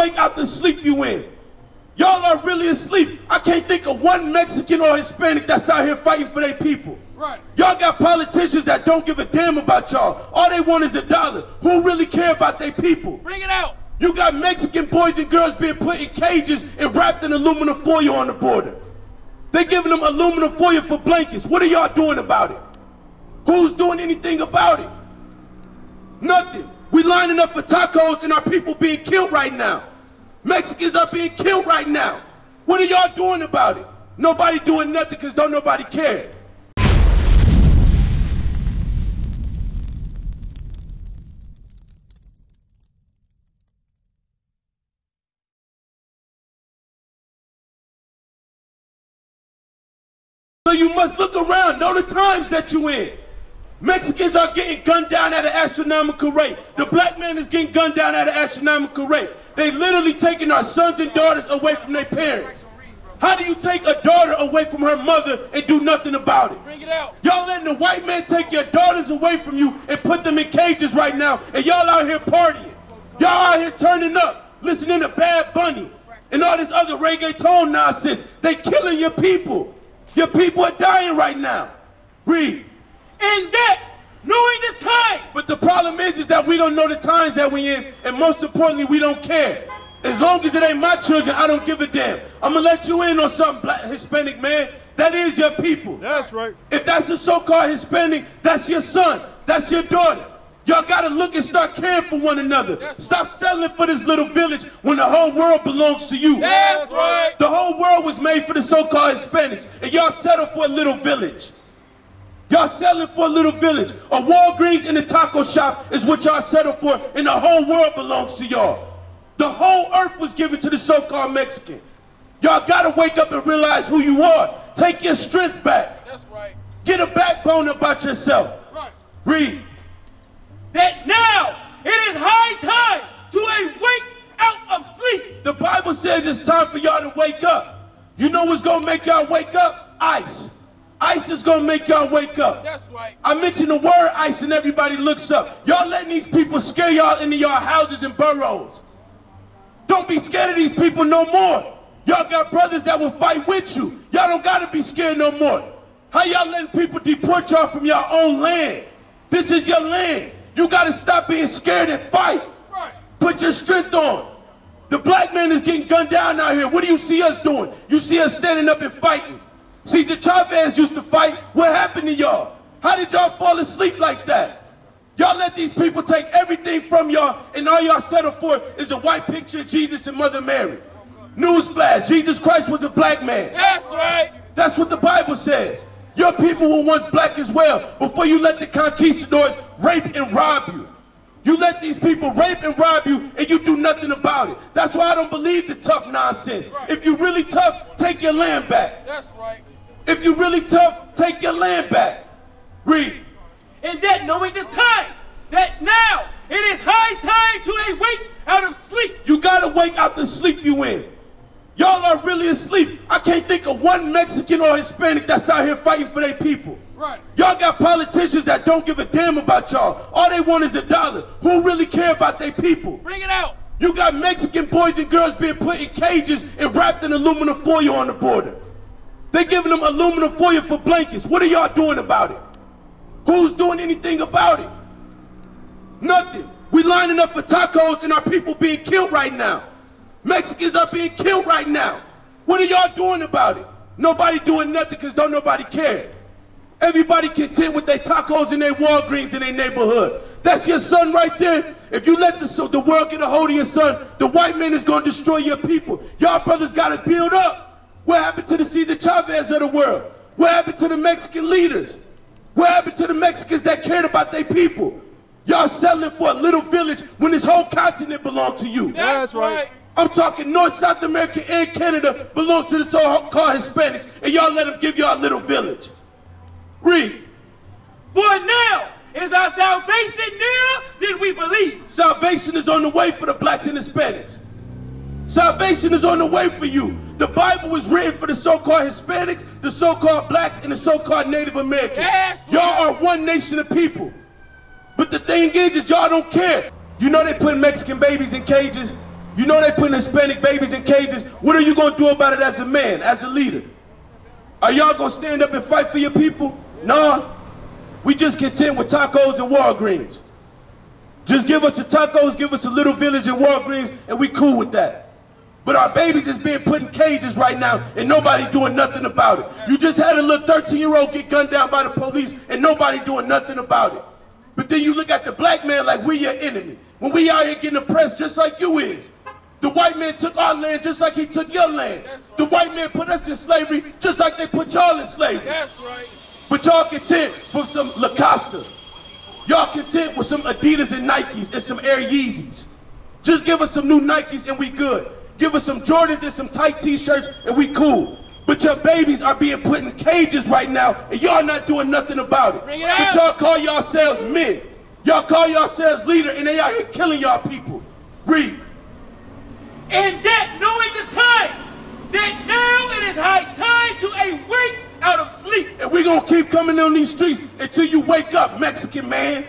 wake out the sleep you in. Y'all are really asleep. I can't think of one Mexican or Hispanic that's out here fighting for their people. Right. Y'all got politicians that don't give a damn about y'all. All they want is a dollar. Who really care about their people? Bring it out. You got Mexican boys and girls being put in cages and wrapped in aluminum foil on the border. They giving them aluminum foil for blankets. What are y'all doing about it? Who's doing anything about it? Nothing. We lining up for tacos and our people being killed right now. Mexicans are being killed right now. What are y'all doing about it? Nobody doing nothing because don't nobody care. So you must look around, know the times that you're in. Mexicans are getting gunned down at an astronomical rate. The black man is getting gunned down at an astronomical rate. They literally taking our sons and daughters away from their parents. How do you take a daughter away from her mother and do nothing about it? Bring it out. Y'all letting the white man take your daughters away from you and put them in cages right now, and y'all out here partying. Y'all out here turning up, listening to Bad Bunny and all this other reggaeton nonsense. They killing your people. Your people are dying right now. Read. In that, knowing the time. But the problem is, is that we don't know the times that we in, and most importantly, we don't care. As long as it ain't my children, I don't give a damn. I'm gonna let you in on something, black Hispanic man. That is your people. That's right. If that's a so-called Hispanic, that's your son. That's your daughter. Y'all gotta look and start caring for one another. That's Stop settling for this little village when the whole world belongs to you. That's right. The whole world was made for the so-called Hispanics, and y'all settle for a little village. Y'all settling for a little village. A Walgreens and a taco shop is what y'all settle for, and the whole world belongs to y'all. The whole earth was given to the so-called Mexican. Y'all gotta wake up and realize who you are. Take your strength back. That's right. Get a backbone about yourself. Right. Read. That now it is high time to awake out of sleep. The Bible says it's time for y'all to wake up. You know what's gonna make y'all wake up? Ice. Ice is gonna make y'all wake up. That's right. I mentioned the word ice and everybody looks up. Y'all letting these people scare y'all into y'all houses and burrows. Don't be scared of these people no more. Y'all got brothers that will fight with you. Y'all don't gotta be scared no more. How y'all letting people deport y'all from your own land? This is your land. You gotta stop being scared and fight. Right. Put your strength on. The black man is getting gunned down out here. What do you see us doing? You see us standing up and fighting. See, the Chavez used to fight. What happened to y'all? How did y'all fall asleep like that? Y'all let these people take everything from y'all, and all y'all settle for is a white picture of Jesus and Mother Mary. Newsflash, Jesus Christ was a black man. That's right. That's what the Bible says. Your people were once black as well before you let the conquistadors rape and rob you. You let these people rape and rob you and you do nothing about it. That's why I don't believe the tough nonsense. If you're really tough, take your land back. That's right. If you really tough, take your land back. Read. And that knowing the time. That now it is high time to awake out of sleep. You gotta wake out the sleep you in. Y'all are really asleep. I can't think of one Mexican or Hispanic that's out here fighting for their people. Right. Y'all got politicians that don't give a damn about y'all. All they want is a dollar. Who really care about their people? Bring it out. You got Mexican boys and girls being put in cages and wrapped in aluminum foil on the border. They giving them aluminum foil for blankets. What are y'all doing about it? Who's doing anything about it? Nothing. We lining up for tacos and our people being killed right now. Mexicans are being killed right now. What are y'all doing about it? Nobody doing nothing because don't nobody care. Everybody content with their tacos and their Walgreens in their neighborhood. That's your son right there. If you let the, so the world get a hold of your son, the white man is going to destroy your people. Y'all brothers got to build up. What happened to the Cesar Chavez of the world? What happened to the Mexican leaders? What happened to the Mexicans that cared about their people? Y'all settling for a little village when this whole continent belonged to you. That's, That's right. right. I'm talking North, South America, and Canada belong to the so-called Hispanics, and y'all let them give y'all a little village. Read. For now is our salvation nearer than we believe. Salvation is on the way for the blacks and Hispanics. Salvation is on the way for you. The Bible was written for the so-called Hispanics, the so-called blacks, and the so-called Native Americans. That's y'all are one nation of people. But the thing is, is y'all don't care. You know they put Mexican babies in cages? You know they putting Hispanic babies in cages. What are you going to do about it as a man, as a leader? Are y'all going to stand up and fight for your people? No. We just content with tacos and Walgreens. Just give us the tacos, give us a little village in Walgreens, and we cool with that. But our babies is being put in cages right now, and nobody doing nothing about it. You just had a little 13-year-old get gunned down by the police, and nobody doing nothing about it. But then you look at the black man like we your enemy. When we out here getting oppressed just like you is. The white man took our land just like he took your land. Right. The white man put us in slavery just like they put y'all in slavery. That's right. But y'all content with some Lacoste. Y'all content with some Adidas and Nikes and some Air Yeezys. Just give us some new Nikes and we good. Give us some Jordans and some tight t-shirts and we cool. But your babies are being put in cages right now and y'all not doing nothing about it. Bring it but y'all call yourselves men. Y'all call yourselves leader and they out here killing y'all people. Read. And that knowing the time, that now it is high time to awake out of sleep. And we're gonna keep coming on these streets until you wake up, Mexican man.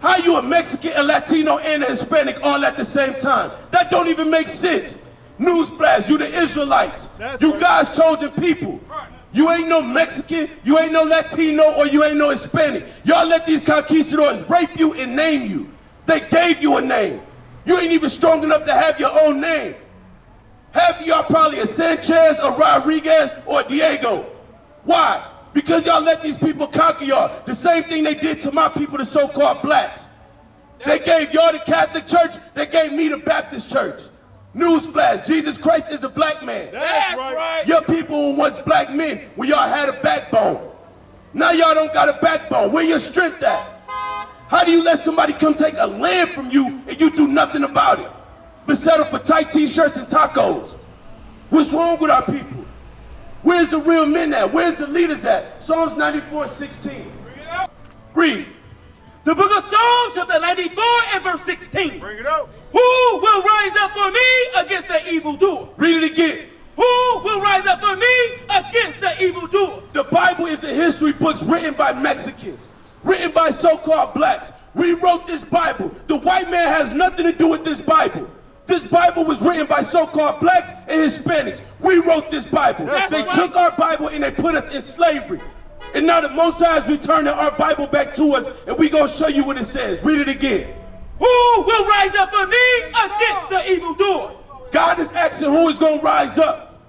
How you a Mexican, a Latino, and a Hispanic all at the same time? That don't even make sense. Newsflash, you the Israelites. That's you guys chosen people. You ain't no Mexican, you ain't no Latino, or you ain't no Hispanic. Y'all let these conquistadors rape you and name you. They gave you a name. You ain't even strong enough to have your own name. Half of y'all probably a Sanchez, a Rodriguez, or a Diego. Why? Because y'all let these people conquer y'all. The same thing they did to my people, the so-called blacks. They gave y'all the Catholic Church, they gave me the Baptist Church. Newsflash, Jesus Christ is a black man. That's right. Your people were once black men when y'all had a backbone. Now y'all don't got a backbone. Where your strength at? How do you let somebody come take a land from you and you do nothing about it? But settle for tight t-shirts and tacos. What's wrong with our people? Where's the real men at? Where's the leaders at? Psalms 94, 16. Read. The book of Psalms, chapter 94 and verse 16. Bring it out. Who will rise up for me against the evildoer? Read it again. Who will rise up for me against the evildoer? The Bible is a history book written by Mexicans, written by so-called blacks. We wrote this Bible. The white man has nothing to do with this Bible. This Bible was written by so-called blacks and Hispanics. We wrote this Bible. That's they right. took our Bible and they put us in slavery. And now the Most High is returning our Bible back to us, and we gonna show you what it says. Read it again. Who will rise up for me against the evildoer? God is asking who is gonna rise up.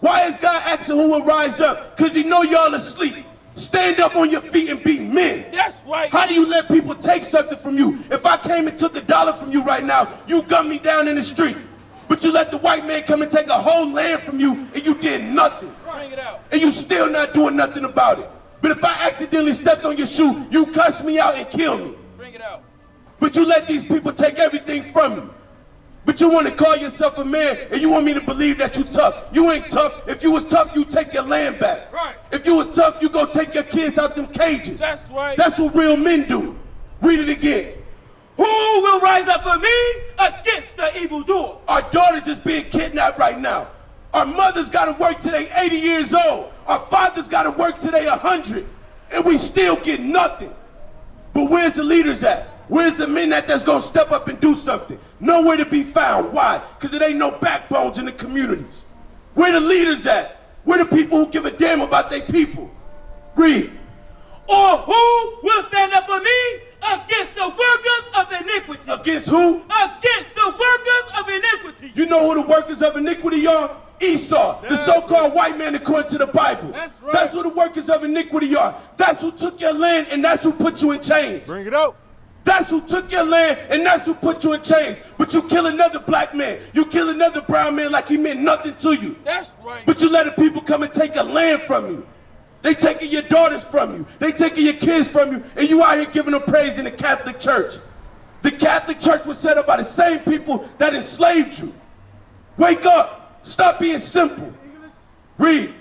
Why is God asking who will rise up? Because he know y'all asleep. Stand up on your feet and be men. That's right. How do you let people take something from you? If I came and took a dollar from you right now, you gun me down in the street. But you let the white man come and take a whole land from you and you did nothing. Bring it out. And you still not doing nothing about it. But if I accidentally stepped on your shoe, you cuss me out and kill me. Bring it out. But you let these people take everything from you. But you want to call yourself a man and you want me to believe that you tough. You ain't tough. If you was tough, you take your land back. Right. If you was tough, you go take your kids out them cages. That's right. That's what real men do. Read it again. Who will rise up for me against the evildoer? Our daughters is being kidnapped right now. Our mothers got to work till they 80 years old. Our fathers got to work till they 100. And we still get nothing. But where's the leaders at? Where's the men at that's going to step up and do something? Nowhere to be found. Why? Because it ain't no backbones in the communities. Where the leaders at? Where the people who give a damn about their people? Read. Or who will stand up for me against the workers of iniquity? Against who? Against the workers of iniquity. You know who the workers of iniquity are? Esau, the so-called white man according to the Bible. That's right. That's who the workers of iniquity are. That's who took your land and that's who put you in chains. Bring it out. That's who took your land and that's who put you in chains. But you kill another black man. You kill another brown man like he meant nothing to you. That's right. But you let the people come and take your land from you. They taking your daughters from you. They taking your kids from you. And you out here giving them praise in the Catholic Church. The Catholic Church was set up by the same people that enslaved you. Wake up. Stop being simple. Read.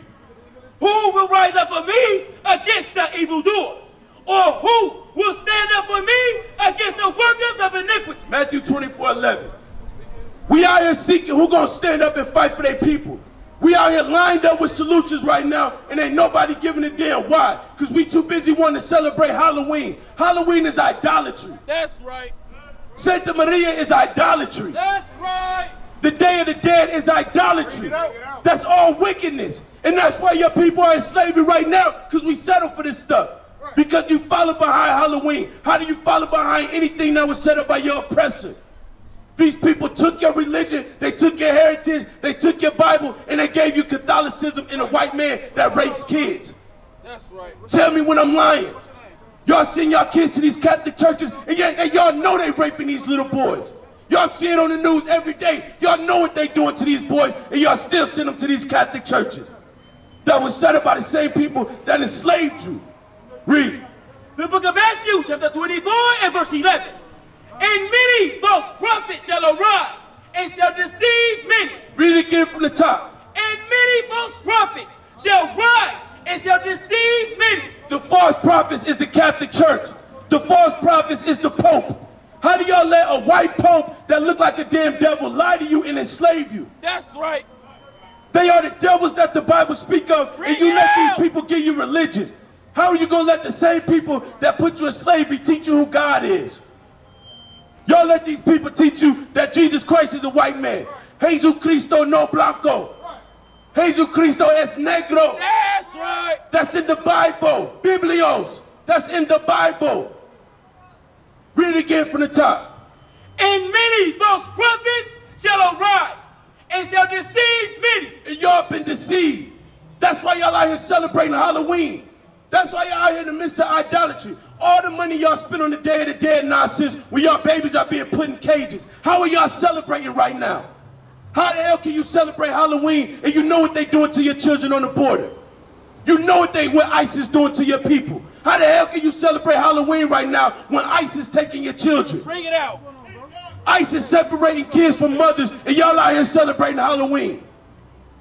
Who will rise up for me against the evildoers? Or who will stand up for me against the workers of iniquity? Matthew 24, 11. We out here seeking who gonna stand up and fight for their people. We out here lined up with solutions right now, and ain't nobody giving a damn. Why? Because we too busy wanting to celebrate Halloween. Halloween is idolatry. That's right. Santa Maria is idolatry. That's right. The Day of the Dead is idolatry. That's all wickedness. And that's why your people are in slavery right now, because we settle for this stuff. Because you follow behind Halloween. How do you follow behind anything that was set up by your oppressor? These people took your religion, they took your heritage, they took your Bible, and they gave you Catholicism and a white man that rapes kids. That's right. Tell me when I'm lying. Y'all send y'all kids to these Catholic churches, and, y'all know they raping these little boys. Y'all see it on the news every day. Y'all know what they doing to these boys, and y'all still send them to these Catholic churches. That was set up by the same people that enslaved you. Read. The book of Matthew, chapter 24 and verse 11. And many false prophets shall arise and shall deceive many. Read again from the top. And many false prophets shall rise and shall deceive many. The false prophets is the Catholic Church. The false prophets is the Pope. How do y'all let a white Pope that look like a damn devil lie to you and enslave you? That's right. They are the devils that the Bible speak of, and you let out. these people give you religion. How are you gonna let the same people that put you in slavery teach you who God is? Y'all let these people teach you that Jesus Christ is a white man. Jesus Cristo no blanco. Jesus Cristo es negro. That's right. That's in the Bible. Biblios. That's in the Bible. Read it again from the top. And many false prophets shall arise and shall deceive many. And y'all been deceived. That's why y'all out here celebrating Halloween. That's why y'all out here in the midst of idolatry. All the money y'all spend on the Day of the Dead nonsense when y'all babies are being put in cages. How are y'all celebrating right now? How the hell can you celebrate Halloween and you know what they doing to your children on the border? You know what they what ICE is doing to your people. How the hell can you celebrate Halloween right now when ICE is taking your children? Bring it out. ICE is separating kids from mothers and y'all out here celebrating Halloween.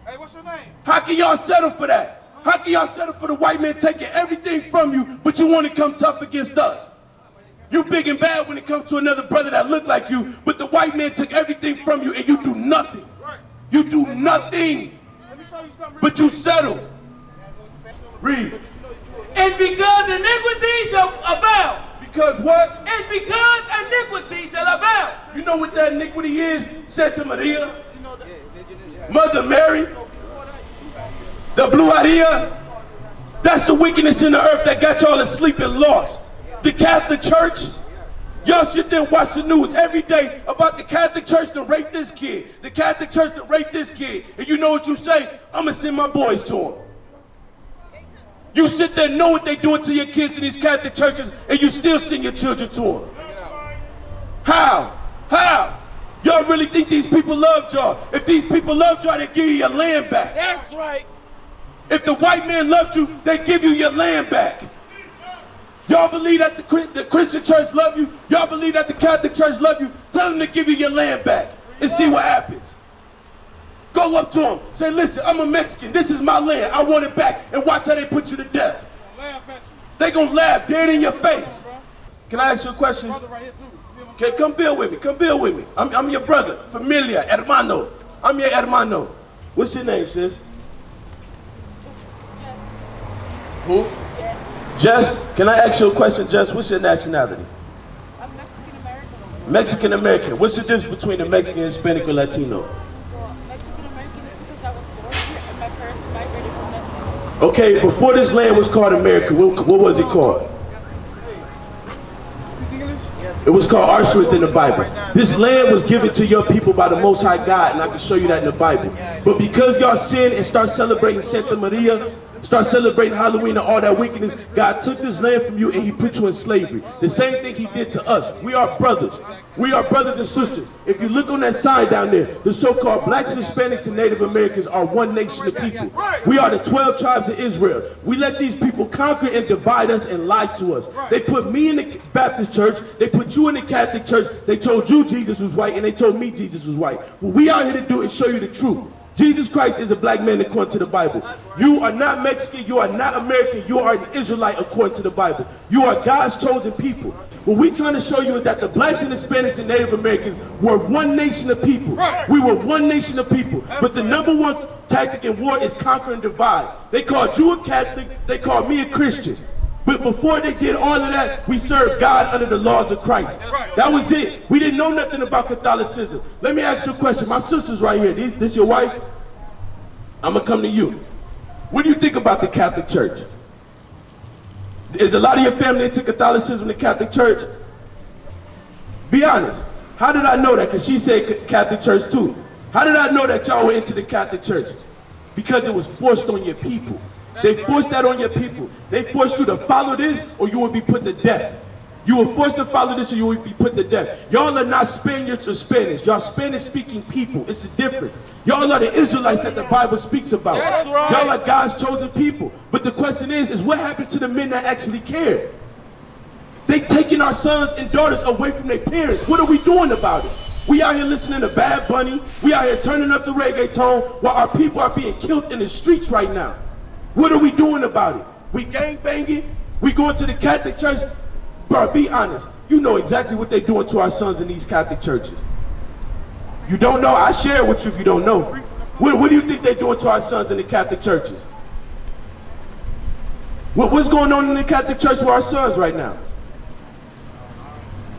Hey, what's your name? How can y'all settle for that? How can y'all settle for the white man taking everything from you, but you want to come tough against us? You big and bad when it comes to another brother that look like you, but the white man took everything from you and you do nothing. You do nothing, Let me show you something. but you settle. Read. And because iniquity shall abound. Because what? And because iniquity shall abound. You know what that iniquity is? Santa Maria, Mother Mary, the Blue Maria. That's the wickedness in the earth that got y'all asleep and lost. The Catholic Church, y'all sit there and watch the news every day about the Catholic Church to rape this kid, the Catholic Church to rape this kid, and you know what you say? I'm gonna send my boys to him. You sit there and know what they doing to your kids in these Catholic churches, and you still send your children to them. How? How? Y'all really think these people loved y'all? If these people loved y'all, they'd give you your land back. That's right. If the white man loved you, they give you your land back. Y'all believe that the, the Christian church love you? Y'all believe that the Catholic church love you? Tell them to give you your land back and see what happens. Go up to them. Say, listen, I'm a Mexican. This is my land. I want it back. And watch how they put you to death. They gonna laugh dead in your face. Can I ask you a question? Okay, come build with me. Come build with me. I'm, I'm your brother. Familia, hermano. I'm your hermano. What's your name, sis? Who? Jess. Can I ask you a question, Jess? What's your nationality? I'm Mexican American. Mexican American. What's the difference between a Mexican, Hispanic, or Latino? Well, Mexican American is because I was born here and my parents migrated from Mexico. Okay, before this land was called America, what, what was it called? It was called Arsareth in the Bible. This land was given to your people by the Most High God, and I can show you that in the Bible. But because y'all sin and start celebrating Santa Maria, start celebrating Halloween and all that wickedness, God took this land from you and He put you in slavery. The same thing He did to us. We are brothers. We are brothers and sisters. If you look on that sign down there, the so-called blacks, Hispanics, and Native Americans are one nation of people. We are the 12 tribes of Israel. We let these people conquer and divide us and lie to us. They put me in the Baptist church. They put you in the Catholic church. They told you Jesus was white, and they told me Jesus was white. What we are here to do is show you the truth. Jesus Christ is a black man according to the Bible. You are not Mexican. You are not American. You are an Israelite according to the Bible. You are God's chosen people. What we're trying to show you is that the blacks and the Hispanics and Native Americans were one nation of people. We were one nation of people. But the number one tactic in war is conquer and divide. They called you a Catholic. They called me a Christian. But before they did all of that, we served God under the laws of Christ. That was it. We didn't know nothing about Catholicism. Let me ask you a question. My sister's right here. This, this your wife? I'm gonna come to you. What do you think about the Catholic Church? Is a lot of your family into Catholicism, the Catholic Church? Be honest. How did I know that? Because she said Catholic Church too. How did I know that y'all were into the Catholic Church? Because it was forced on your people. They forced that on your people. They forced you to follow this or you will be put to death. You were forced to follow this or you will be put to death. Y'all are not Spaniards or Spanish. Y'all Spanish speaking people. It's a difference. Y'all are the Israelites that the Bible speaks about. That's right. Y'all are God's chosen people. But the question is, is what happened to the men that actually cared? They taking our sons and daughters away from their parents. What are we doing about it? We out here listening to Bad Bunny. We out here turning up the reggaeton while our people are being killed in the streets right now. What are we doing about it? We gang banging. We going to the Catholic Church. Bro, be honest. You know exactly what they're doing to our sons in these Catholic churches. You don't know? I share it with you if you don't know. What, what do you think they're doing to our sons in the Catholic churches? What, what's going on in the Catholic church with our sons right now?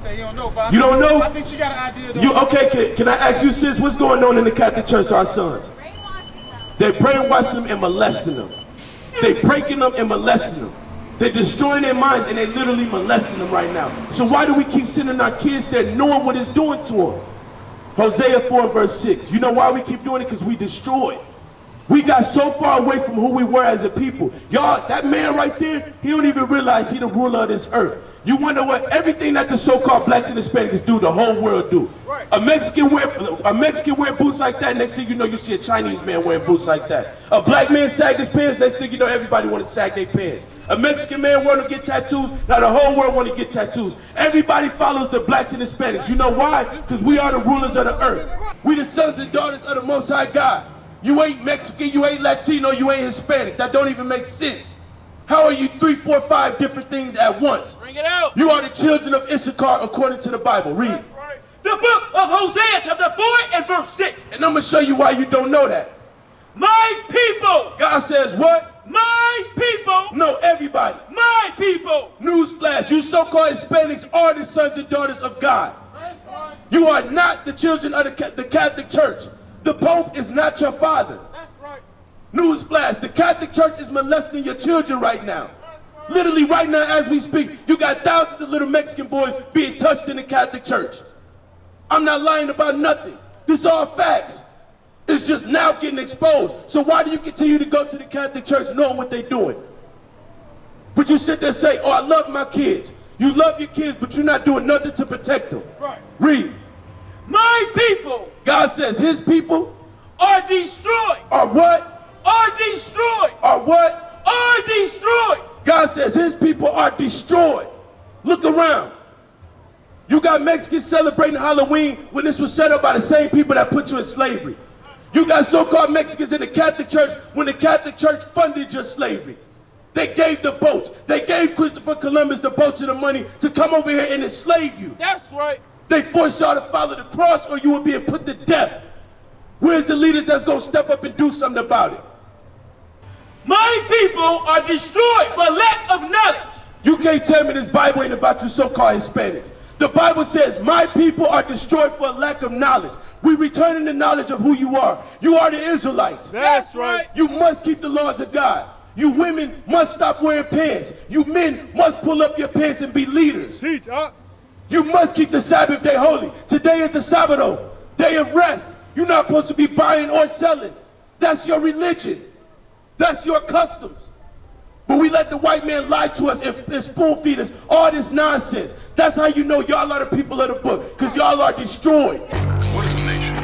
Say you don't know, but I You think- don't know? I think she got an idea. Though. You okay? Can, can I ask you, sis, what's going on in the Catholic Church to our sons? They're brainwashing them and molesting them. They're breaking them and molesting them. They're destroying their minds and they're literally molesting them right now. So why do we keep sending our kids there knowing what it's doing to them? Hosea 4 verse 6. You know why we keep doing it? Because we destroy. We got so far away from who we were as a people. Y'all, that man right there, he don't even realize he the ruler of this earth. You wonder what everything that the so-called blacks and Hispanics do, the whole world do. Right. A Mexican wear a Mexican wear boots like that. Next thing you know, you see a Chinese man wearing boots like that. A black man sag his pants. Next thing you know, everybody want to sag their pants. A Mexican man want to get tattoos. Now the whole world want to get tattoos. Everybody follows the blacks and Hispanics. You know why? Because we are the rulers of the earth. We the sons and daughters of the Most High God. You ain't Mexican. You ain't Latino. You ain't Hispanic. That don't even make sense. How are you three, four, five different things at once? Bring it out. You are the children of Issachar according to the Bible. Read. That's right. The book of Hosea, chapter 4 and verse 6. And I'm going to show you why you don't know that. My people, God says what? my people, No, everybody. my people. Newsflash, you so-called Hispanics are the sons and daughters of God. You are not the children of the, the Catholic Church. The Pope is not your father. Newsflash, the Catholic Church is molesting your children right now. Literally right now as we speak, you got thousands of little Mexican boys being touched in the Catholic Church. I'm not lying about nothing. This is all facts. It's just now getting exposed. So why do you continue to go to the Catholic Church knowing what they're doing? But you sit there and say, oh, I love my kids. You love your kids, but you're not doing nothing to protect them. Right. Read. My people God says his people are destroyed, are what? Are destroyed, Are what? are destroyed. God says his people are destroyed. Look around. You got Mexicans celebrating Halloween when this was set up by the same people that put you in slavery. You got so-called Mexicans in the Catholic Church when the Catholic Church funded your slavery. They gave the boats. They gave Christopher Columbus the boats and the money to come over here and enslave you. That's right. They forced y'all to follow the cross or you were being put to death. Where's the leaders that's going to step up and do something about it? My people are destroyed for lack of knowledge. You can't tell me this Bible ain't about you so-called Hispanics. The Bible says, my people are destroyed for lack of knowledge. We returning the knowledge of who you are. You are the Israelites. That's right. You must keep the laws of God. You women must stop wearing pants. You men must pull up your pants and be leaders. Teach up. You must keep the Sabbath day holy. Today is the Sabbath, day of rest. You're not supposed to be buying or selling. That's your religion. That's your customs. But we let the white man lie to us and, and spoon feed us all this nonsense. That's how you know y'all are the people of the book, because y'all are destroyed. What is a nation?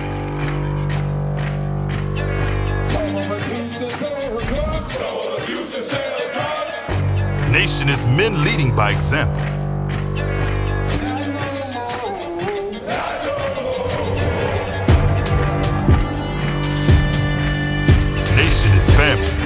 Nation is men leading by example. Nation is family.